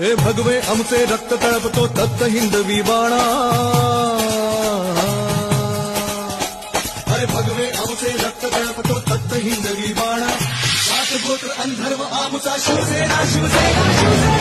हे भगवे आमचे रक्त तळपतो तत्त हिंदवी बाणा अरे भगवे आमचे रक्त तळपतो तत्त हिंदवी बाणा सात गोत्र अंधर्व आमचा शिवसेना शिवसेना शिवसेना।